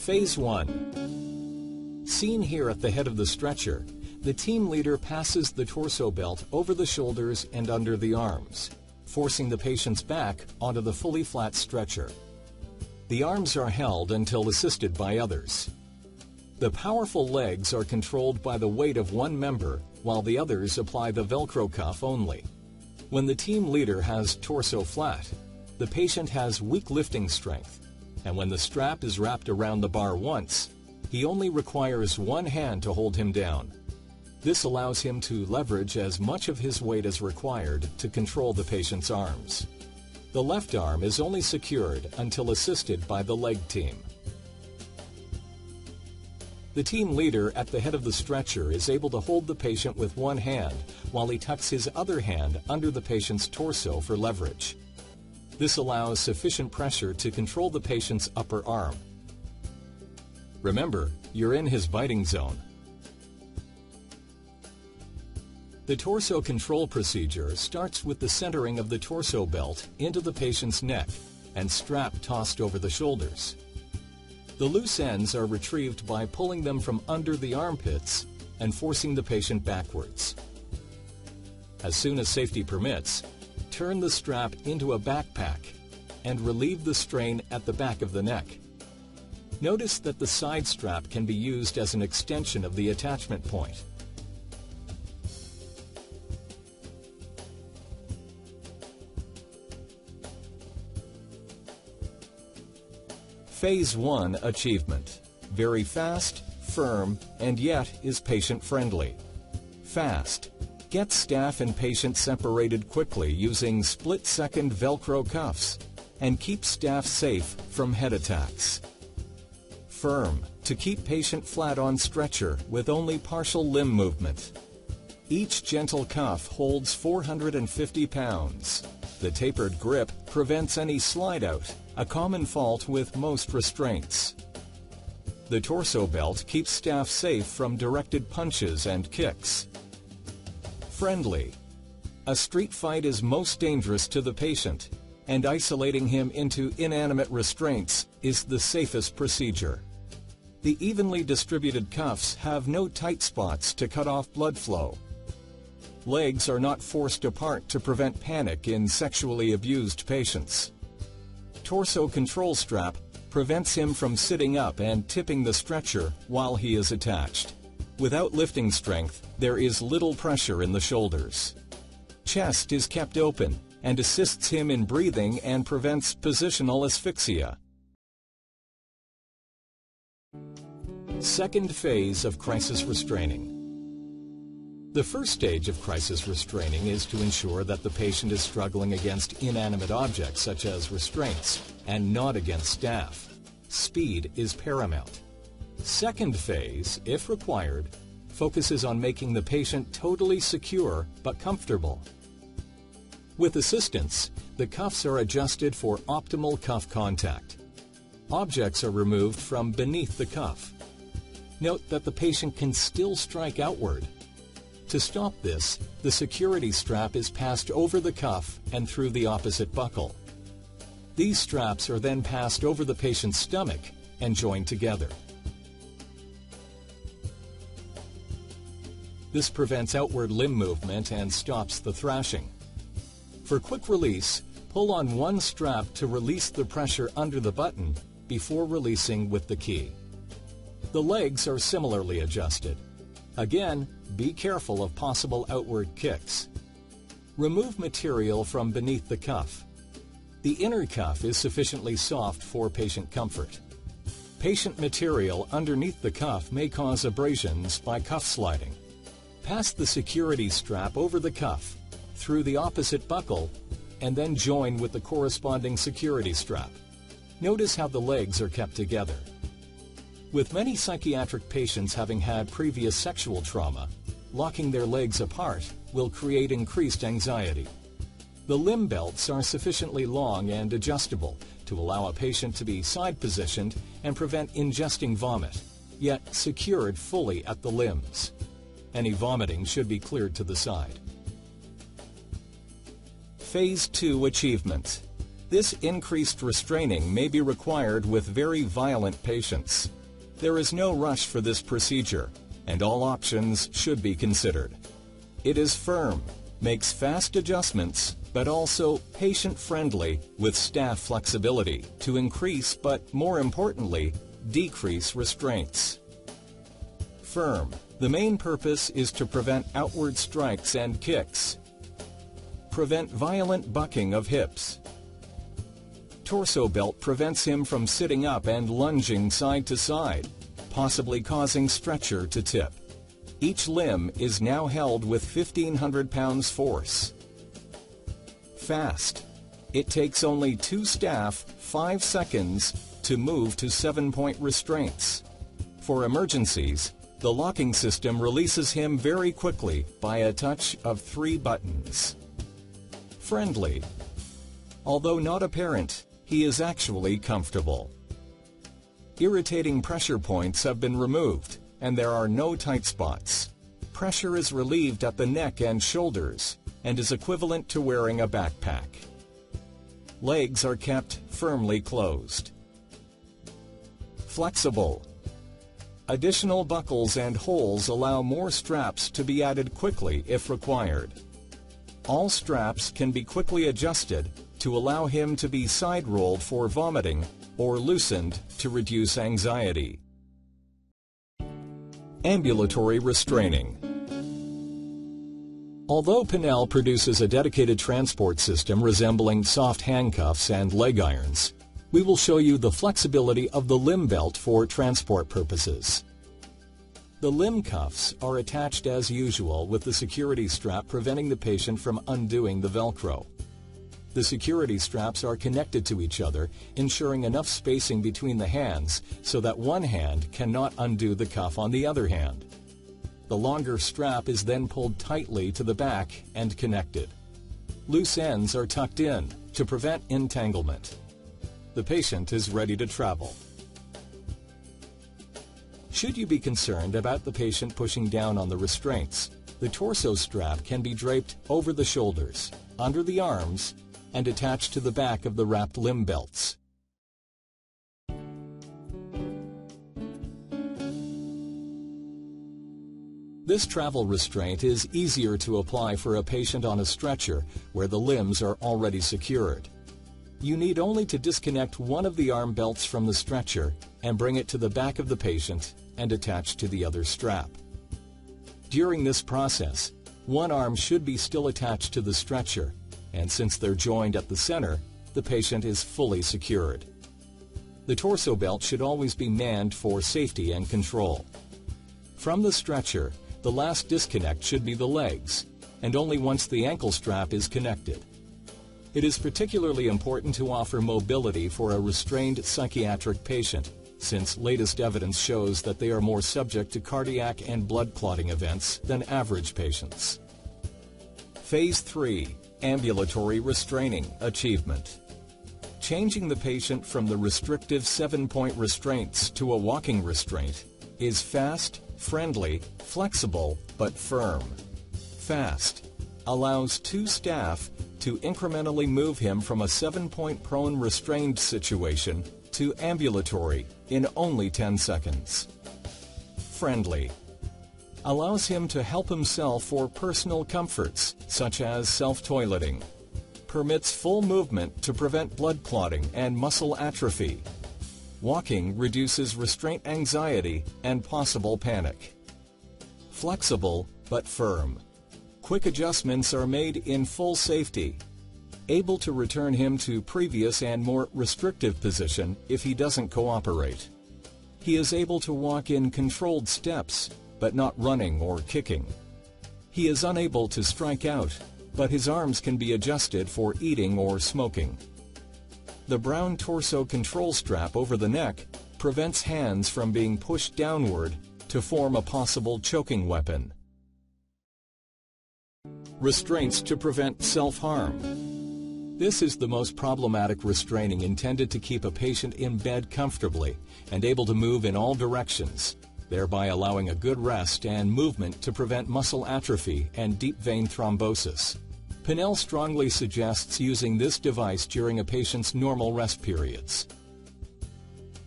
Phase 1 Seen here at the head of the stretcher, the team leader passes the torso belt over the shoulders and under the arms, forcing the patient's back onto the fully flat stretcher. The arms are held until assisted by others. The powerful legs are controlled by the weight of one member while the others apply the Velcro cuff only. When the team leader has torso flat, the patient has weak lifting strength, and when the strap is wrapped around the bar once, he only requires one hand to hold him down. This allows him to leverage as much of his weight as required to control the patient's arms. The left arm is only secured until assisted by the leg team. The team leader at the head of the stretcher is able to hold the patient with one hand while he tucks his other hand under the patient's torso for leverage. This allows sufficient pressure to control the patient's upper arm. Remember, you're in his biting zone. The torso control procedure starts with the centering of the torso belt into the patient's neck and strap tossed over the shoulders. The loose ends are retrieved by pulling them from under the armpits and forcing the patient backwards. As soon as safety permits, turn the strap into a backpack and relieve the strain at the back of the neck. Notice that the side strap can be used as an extension of the attachment point. Phase 1 Achievement Very fast, firm, and yet is patient-friendly. Fast. Get staff and patient separated quickly using split-second Velcro cuffs and keep staff safe from head attacks. Firm. To keep patient flat on stretcher with only partial limb movement. Each gentle cuff holds 450 pounds. The tapered grip prevents any slide out a common fault with most restraints. The torso belt keeps staff safe from directed punches and kicks. Friendly. A street fight is most dangerous to the patient, and isolating him into inanimate restraints is the safest procedure. The evenly distributed cuffs have no tight spots to cut off blood flow. Legs are not forced apart to prevent panic in sexually abused patients torso control strap prevents him from sitting up and tipping the stretcher while he is attached. Without lifting strength, there is little pressure in the shoulders. Chest is kept open and assists him in breathing and prevents positional asphyxia. Second phase of crisis restraining. The first stage of crisis restraining is to ensure that the patient is struggling against inanimate objects such as restraints and not against staff. Speed is paramount. Second phase, if required, focuses on making the patient totally secure but comfortable. With assistance, the cuffs are adjusted for optimal cuff contact. Objects are removed from beneath the cuff. Note that the patient can still strike outward to stop this, the security strap is passed over the cuff and through the opposite buckle. These straps are then passed over the patient's stomach and joined together. This prevents outward limb movement and stops the thrashing. For quick release, pull on one strap to release the pressure under the button before releasing with the key. The legs are similarly adjusted. Again, be careful of possible outward kicks. Remove material from beneath the cuff. The inner cuff is sufficiently soft for patient comfort. Patient material underneath the cuff may cause abrasions by cuff sliding. Pass the security strap over the cuff, through the opposite buckle, and then join with the corresponding security strap. Notice how the legs are kept together. With many psychiatric patients having had previous sexual trauma, locking their legs apart will create increased anxiety. The limb belts are sufficiently long and adjustable to allow a patient to be side positioned and prevent ingesting vomit, yet secured fully at the limbs. Any vomiting should be cleared to the side. Phase 2 Achievements This increased restraining may be required with very violent patients. There is no rush for this procedure, and all options should be considered. It is firm, makes fast adjustments, but also patient-friendly with staff flexibility to increase, but more importantly, decrease restraints. Firm. The main purpose is to prevent outward strikes and kicks. Prevent violent bucking of hips. Torso belt prevents him from sitting up and lunging side to side, possibly causing stretcher to tip. Each limb is now held with 1,500 pounds force. Fast. It takes only two staff, five seconds, to move to seven-point restraints. For emergencies, the locking system releases him very quickly by a touch of three buttons. Friendly. Although not apparent, he is actually comfortable. Irritating pressure points have been removed, and there are no tight spots. Pressure is relieved at the neck and shoulders and is equivalent to wearing a backpack. Legs are kept firmly closed. Flexible. Additional buckles and holes allow more straps to be added quickly if required. All straps can be quickly adjusted to allow him to be side rolled for vomiting or loosened to reduce anxiety. Ambulatory restraining. Although Pinel produces a dedicated transport system resembling soft handcuffs and leg irons, we will show you the flexibility of the limb belt for transport purposes. The limb cuffs are attached as usual with the security strap preventing the patient from undoing the Velcro. The security straps are connected to each other, ensuring enough spacing between the hands so that one hand cannot undo the cuff on the other hand. The longer strap is then pulled tightly to the back and connected. Loose ends are tucked in to prevent entanglement. The patient is ready to travel. Should you be concerned about the patient pushing down on the restraints, the torso strap can be draped over the shoulders, under the arms, and attached to the back of the wrapped limb belts. This travel restraint is easier to apply for a patient on a stretcher where the limbs are already secured. You need only to disconnect one of the arm belts from the stretcher and bring it to the back of the patient and attach to the other strap. During this process, one arm should be still attached to the stretcher and since they're joined at the center, the patient is fully secured. The torso belt should always be manned for safety and control. From the stretcher, the last disconnect should be the legs, and only once the ankle strap is connected. It is particularly important to offer mobility for a restrained psychiatric patient, since latest evidence shows that they are more subject to cardiac and blood clotting events than average patients. Phase 3 Ambulatory restraining achievement. Changing the patient from the restrictive seven-point restraints to a walking restraint is fast, friendly, flexible, but firm. Fast allows two staff to incrementally move him from a seven-point prone restrained situation to ambulatory in only 10 seconds. Friendly allows him to help himself for personal comforts, such as self-toileting. Permits full movement to prevent blood clotting and muscle atrophy. Walking reduces restraint anxiety and possible panic. Flexible but firm. Quick adjustments are made in full safety. Able to return him to previous and more restrictive position if he doesn't cooperate. He is able to walk in controlled steps but not running or kicking. He is unable to strike out, but his arms can be adjusted for eating or smoking. The brown torso control strap over the neck prevents hands from being pushed downward to form a possible choking weapon. Restraints to prevent self-harm. This is the most problematic restraining intended to keep a patient in bed comfortably and able to move in all directions, thereby allowing a good rest and movement to prevent muscle atrophy and deep vein thrombosis. Pinel strongly suggests using this device during a patient's normal rest periods.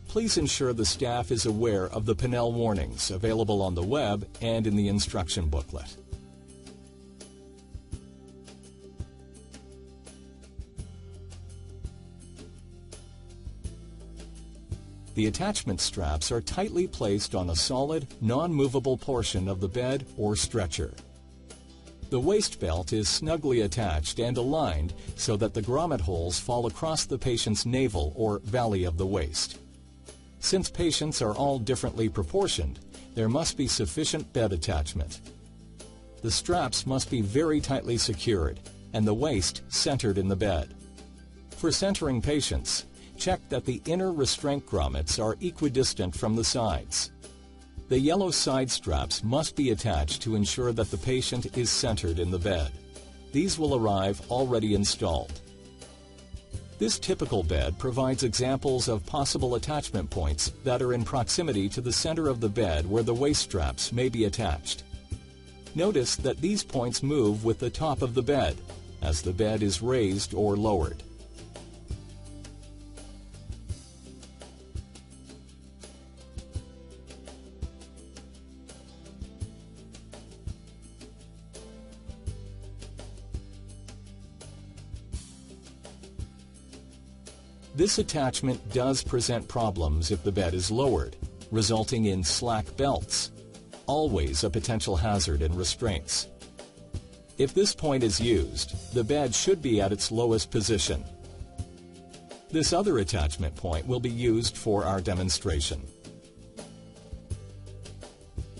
Please ensure the staff is aware of the Pinel warnings available on the web and in the instruction booklet. The attachment straps are tightly placed on a solid, non-movable portion of the bed or stretcher. The waist belt is snugly attached and aligned so that the grommet holes fall across the patient's navel or valley of the waist. Since patients are all differently proportioned, there must be sufficient bed attachment. The straps must be very tightly secured and the waist centered in the bed. For centering patients, check that the inner restraint grommets are equidistant from the sides. The yellow side straps must be attached to ensure that the patient is centered in the bed. These will arrive already installed. This typical bed provides examples of possible attachment points that are in proximity to the center of the bed where the waist straps may be attached. Notice that these points move with the top of the bed as the bed is raised or lowered. This attachment does present problems if the bed is lowered, resulting in slack belts, always a potential hazard in restraints. If this point is used, the bed should be at its lowest position. This other attachment point will be used for our demonstration.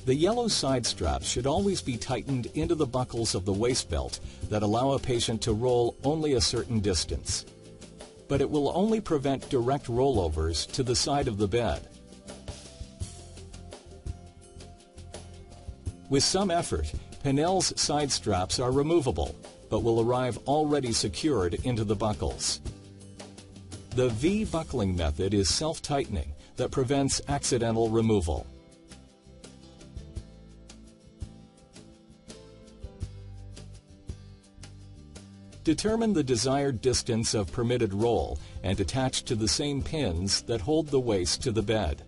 The yellow side straps should always be tightened into the buckles of the waist belt that allow a patient to roll only a certain distance but it will only prevent direct rollovers to the side of the bed. With some effort, Pinel's side straps are removable, but will arrive already secured into the buckles. The V-buckling method is self-tightening that prevents accidental removal. Determine the desired distance of permitted roll and attach to the same pins that hold the waist to the bed.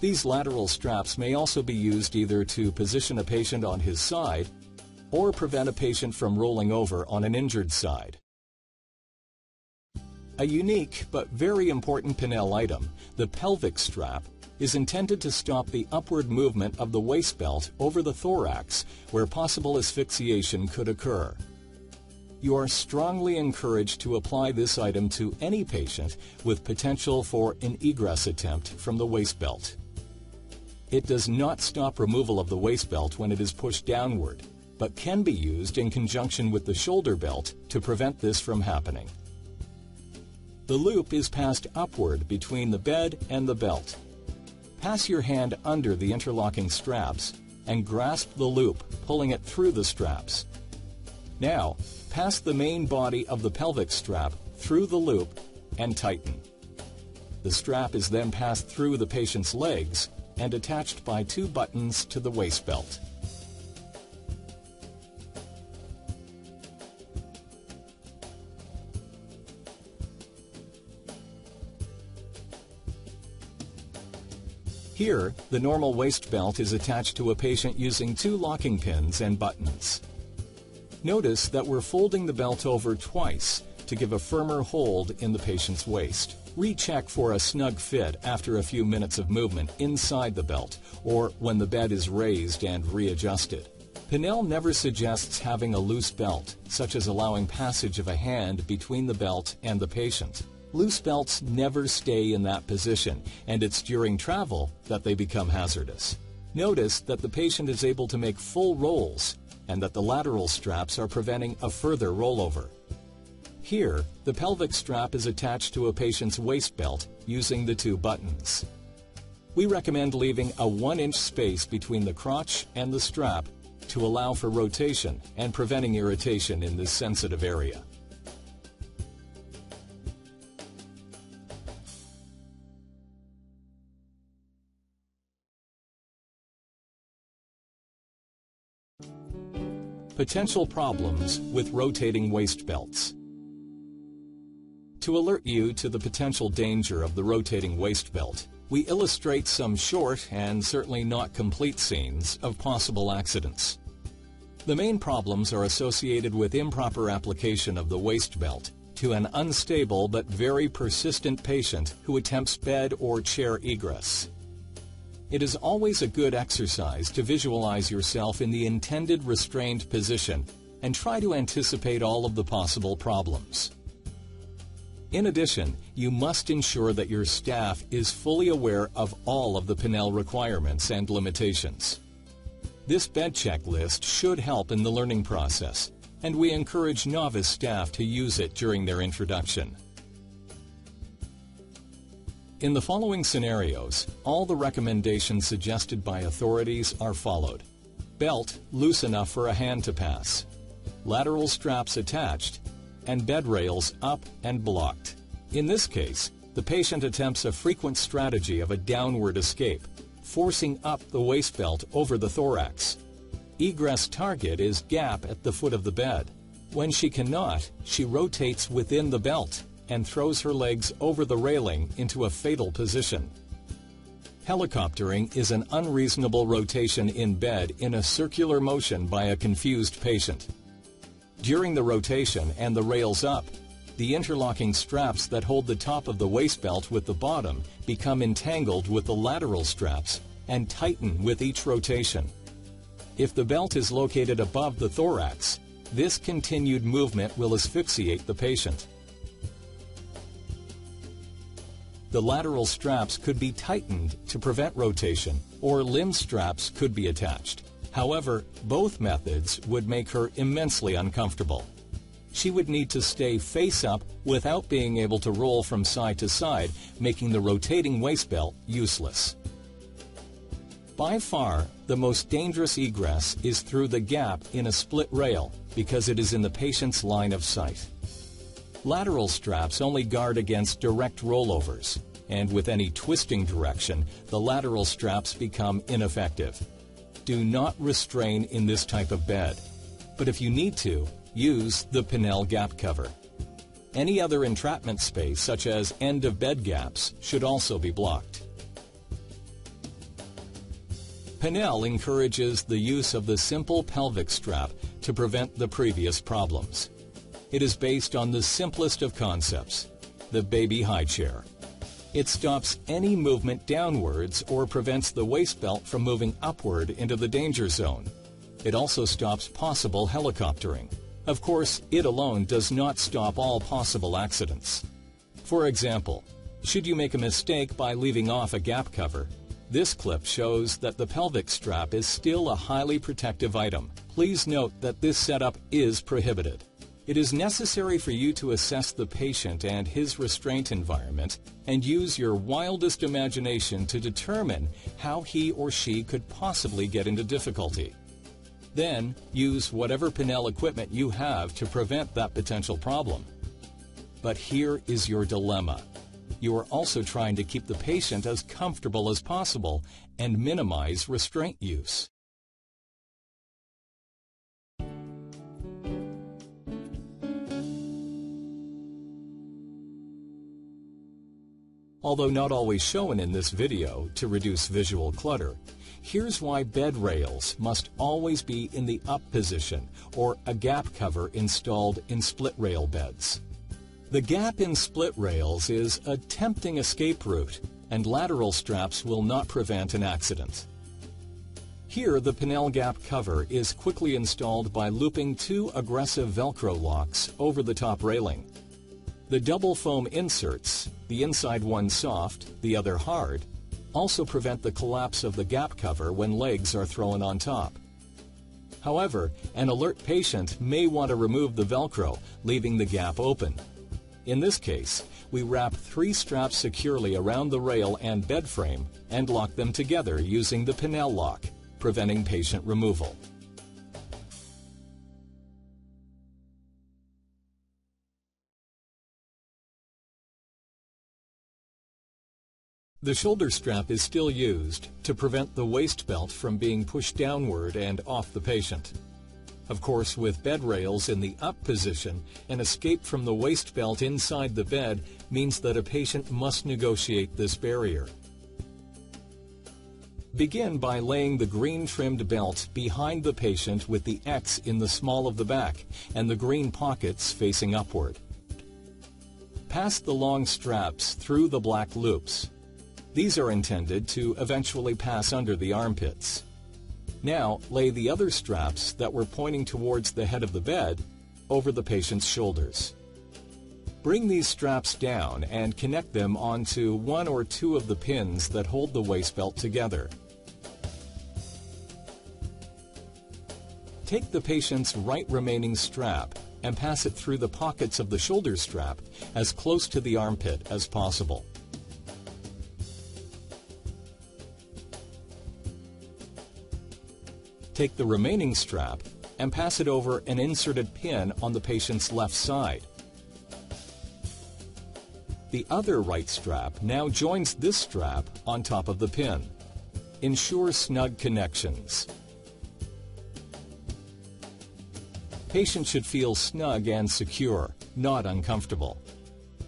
These lateral straps may also be used either to position a patient on his side or prevent a patient from rolling over on an injured side. A unique but very important Pinel item, the pelvic strap, is intended to stop the upward movement of the waist belt over the thorax where possible asphyxiation could occur. You are strongly encouraged to apply this item to any patient with potential for an egress attempt from the waist belt. It does not stop removal of the waist belt when it is pushed downward, but can be used in conjunction with the shoulder belt to prevent this from happening. The loop is passed upward between the bed and the belt. Pass your hand under the interlocking straps and grasp the loop, pulling it through the straps. Now, pass the main body of the pelvic strap through the loop and tighten. The strap is then passed through the patient's legs and attached by two buttons to the waist belt. Here, the normal waist belt is attached to a patient using two locking pins and buttons. Notice that we're folding the belt over twice to give a firmer hold in the patient's waist. Recheck for a snug fit after a few minutes of movement inside the belt or when the bed is raised and readjusted. Pinel never suggests having a loose belt, such as allowing passage of a hand between the belt and the patient. Loose belts never stay in that position, and it's during travel that they become hazardous. Notice that the patient is able to make full rolls and that the lateral straps are preventing a further rollover. Here, the pelvic strap is attached to a patient's waist belt using the two buttons. We recommend leaving a 1-inch space between the crotch and the strap to allow for rotation and preventing irritation in this sensitive area. Potential problems with rotating waist belts. To alert you to the potential danger of the rotating waist belt, we illustrate some short and certainly not complete scenes of possible accidents. The main problems are associated with improper application of the waist belt to an unstable but very persistent patient who attempts bed or chair egress. It is always a good exercise to visualize yourself in the intended restrained position and try to anticipate all of the possible problems. In addition, you must ensure that your staff is fully aware of all of the Pinel requirements and limitations. This bed checklist should help in the learning process, and we encourage novice staff to use it during their introduction. In the following scenarios, all the recommendations suggested by authorities are followed. Belt loose enough for a hand to pass. Lateral straps attached and bed rails up and blocked. In this case, the patient attempts a frequent strategy of a downward escape, forcing up the waist belt over the thorax. Egress target is gap at the foot of the bed. When she cannot, she rotates within the belt and throws her legs over the railing into a fatal position. Helicoptering is an unreasonable rotation in bed in a circular motion by a confused patient. During the rotation and the rails up, the interlocking straps that hold the top of the waist belt with the bottom become entangled with the lateral straps and tighten with each rotation. If the belt is located above the thorax, this continued movement will asphyxiate the patient. The lateral straps could be tightened to prevent rotation, or limb straps could be attached. However, both methods would make her immensely uncomfortable. She would need to stay face up without being able to roll from side to side, making the rotating waist belt useless. By far, the most dangerous egress is through the gap in a split rail because it is in the patient's line of sight. Lateral straps only guard against direct rollovers, and with any twisting direction, the lateral straps become ineffective. Do not restrain in this type of bed, but if you need to, use the Pinel gap cover. Any other entrapment space, such as end of bed gaps, should also be blocked. Pinel encourages the use of the simple pelvic strap to prevent the previous problems. It is based on the simplest of concepts, the baby high chair. It stops any movement downwards or prevents the waist belt from moving upward into the danger zone. It also stops possible helicoptering. Of course, it alone does not stop all possible accidents. For example, should you make a mistake by leaving off a gap cover, this clip shows that the pelvic strap is still a highly protective item. Please note that this setup is prohibited. It is necessary for you to assess the patient and his restraint environment and use your wildest imagination to determine how he or she could possibly get into difficulty. Then, use whatever Pinel equipment you have to prevent that potential problem. But here is your dilemma. You are also trying to keep the patient as comfortable as possible and minimize restraint use. Although not always shown in this video to reduce visual clutter, here's why bed rails must always be in the up position or a gap cover installed in split rail beds. The gap in split rails is a tempting escape route and lateral straps will not prevent an accident. Here, the Pinel gap cover is quickly installed by looping two aggressive Velcro locks over the top railing. The double foam inserts, the inside one soft, the other hard, also prevent the collapse of the gap cover when legs are thrown on top. However, an alert patient may want to remove the Velcro, leaving the gap open. In this case, we wrap three straps securely around the rail and bed frame and lock them together using the Pinel lock, preventing patient removal. The shoulder strap is still used to prevent the waist belt from being pushed downward and off the patient. Of course, with bed rails in the up position, an escape from the waist belt inside the bed means that a patient must negotiate this barrier. Begin by laying the green trimmed belt behind the patient with the X in the small of the back and the green pockets facing upward. Pass the long straps through the black loops. These are intended to eventually pass under the armpits. Now, lay the other straps that were pointing towards the head of the bed over the patient's shoulders. Bring these straps down and connect them onto one or two of the pins that hold the waist belt together. Take the patient's right remaining strap and pass it through the pockets of the shoulder strap as close to the armpit as possible. Take the remaining strap and pass it over an inserted pin on the patient's left side. The other right strap now joins this strap on top of the pin. Ensure snug connections. Patient should feel snug and secure, not uncomfortable.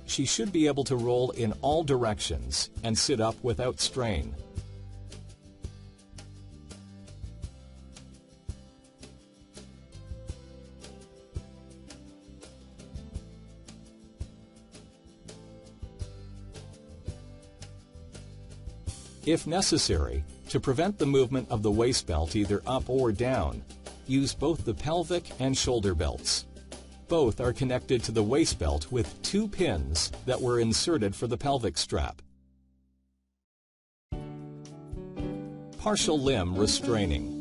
She should be able to roll in all directions and sit up without strain. If necessary, to prevent the movement of the waist belt either up or down, use both the pelvic and shoulder belts. Both are connected to the waist belt with two pins that were inserted for the pelvic strap. Partial limb restraining.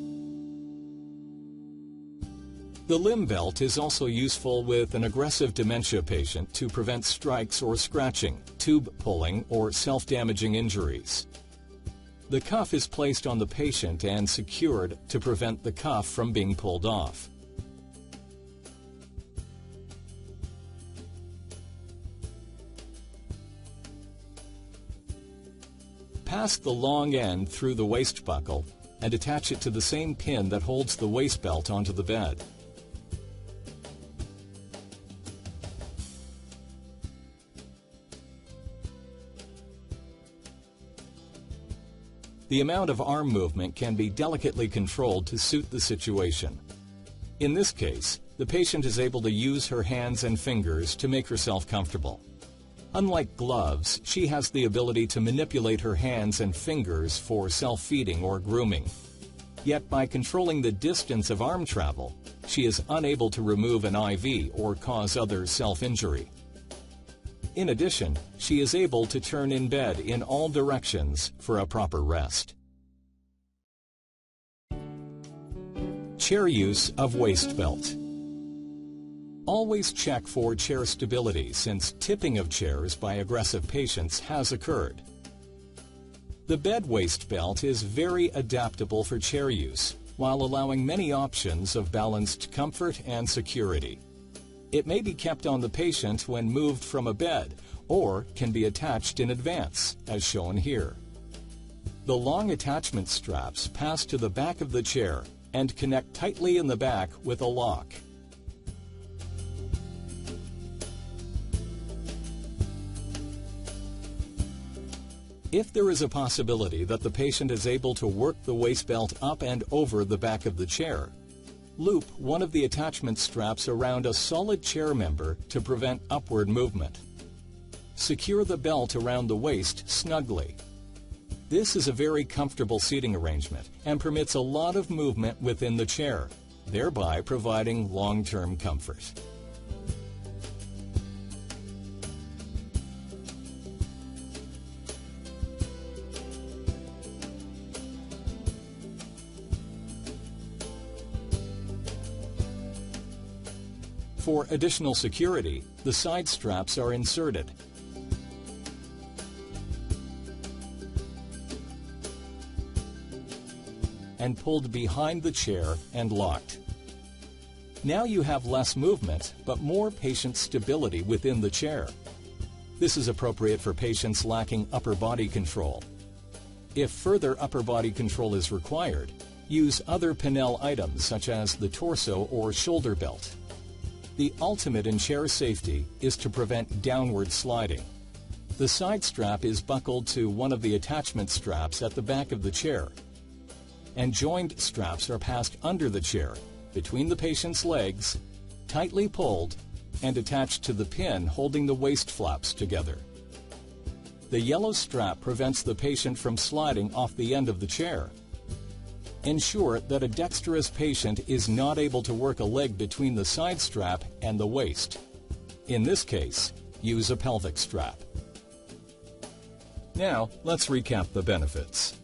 The limb belt is also useful with an aggressive dementia patient to prevent strikes or scratching, tube pulling, or self-damaging injuries. The cuff is placed on the patient and secured to prevent the cuff from being pulled off. Pass the long end through the waist buckle and attach it to the same pin that holds the waist belt onto the bed. The amount of arm movement can be delicately controlled to suit the situation. In this case, the patient is able to use her hands and fingers to make herself comfortable. Unlike gloves, she has the ability to manipulate her hands and fingers for self-feeding or grooming. Yet by controlling the distance of arm travel, she is unable to remove an IV or cause other self-injury. In addition, she is able to turn in bed in all directions for a proper rest. Chair use of waist belt. Always check for chair stability since tipping of chairs by aggressive patients has occurred. The bed waist belt is very adaptable for chair use while allowing many options of balanced comfort and security. It may be kept on the patient when moved from a bed or can be attached in advance, as shown here. The long attachment straps pass to the back of the chair and connect tightly in the back with a lock. If there is a possibility that the patient is able to work the waist belt up and over the back of the chair, Loop one of the attachment straps around a solid chair member to prevent upward movement. Secure the belt around the waist snugly. This is a very comfortable seating arrangement and permits a lot of movement within the chair, thereby providing long-term comfort. For additional security, the side straps are inserted. and pulled behind the chair and locked. Now you have less movement, but more patient stability within the chair. This is appropriate for patients lacking upper body control. If further upper body control is required, use other Pinel items such as the torso or shoulder belt. The ultimate in chair safety is to prevent downward sliding. The side strap is buckled to one of the attachment straps at the back of the chair, and joined straps are passed under the chair, between the patient's legs, tightly pulled, and attached to the pin holding the waist flaps together. The yellow strap prevents the patient from sliding off the end of the chair. Ensure that a dexterous patient is not able to work a leg between the side strap and the waist. In this case, use a pelvic strap. Now, let's recap the benefits.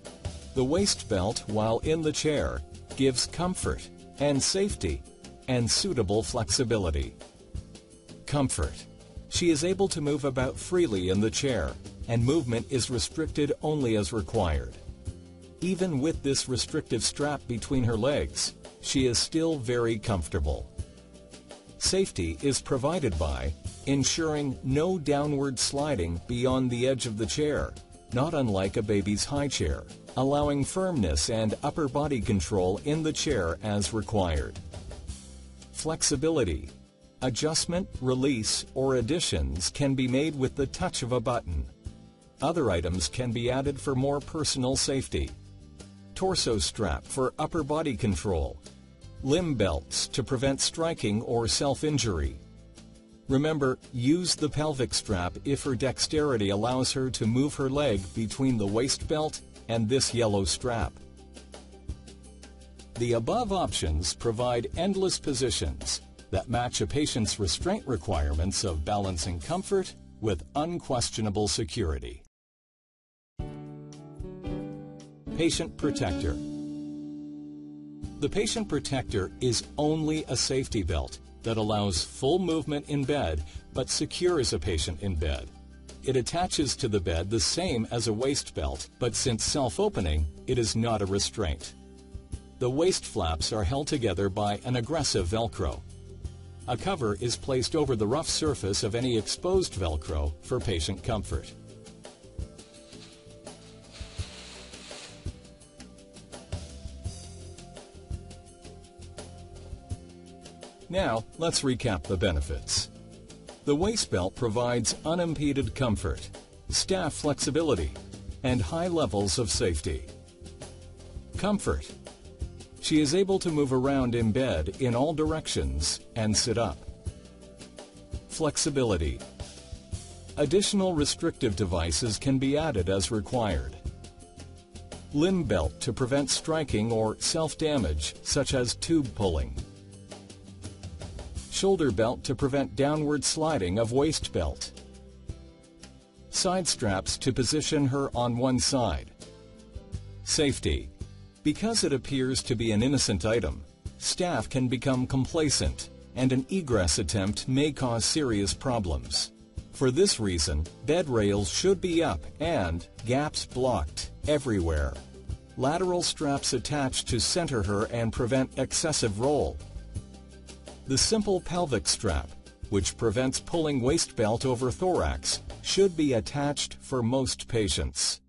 The waist belt, while in the chair, gives comfort and safety and suitable flexibility. Comfort. She is able to move about freely in the chair, and movement is restricted only as required. Even with this restrictive strap between her legs, she is still very comfortable. Safety is provided by ensuring no downward sliding beyond the edge of the chair, not unlike a baby's high chair, allowing firmness and upper body control in the chair as required. Flexibility. Adjustment, release, or additions can be made with the touch of a button. Other items can be added for more personal safety. Torso strap for upper body control. Limb belts to prevent striking or self-injury. Remember, use the pelvic strap if her dexterity allows her to move her leg between the waist belt and this yellow strap. The above options provide endless positions that match a patient's restraint requirements of balancing comfort with unquestionable security. Patient Protector The Patient Protector is only a safety belt that allows full movement in bed but secures a patient in bed. It attaches to the bed the same as a waist belt, but since self-opening, it is not a restraint. The waist flaps are held together by an aggressive Velcro. A cover is placed over the rough surface of any exposed Velcro for patient comfort. Now, let's recap the benefits. The waist belt provides unimpeded comfort, staff flexibility, and high levels of safety. Comfort. She is able to move around in bed in all directions and sit up. Flexibility. Additional restrictive devices can be added as required. Limb belt to prevent striking or self-damage, such as tube pulling shoulder belt to prevent downward sliding of waist belt. Side straps to position her on one side. Safety. Because it appears to be an innocent item, staff can become complacent and an egress attempt may cause serious problems. For this reason, bed rails should be up and gaps blocked everywhere. Lateral straps attached to center her and prevent excessive roll. The simple pelvic strap, which prevents pulling waist belt over thorax, should be attached for most patients.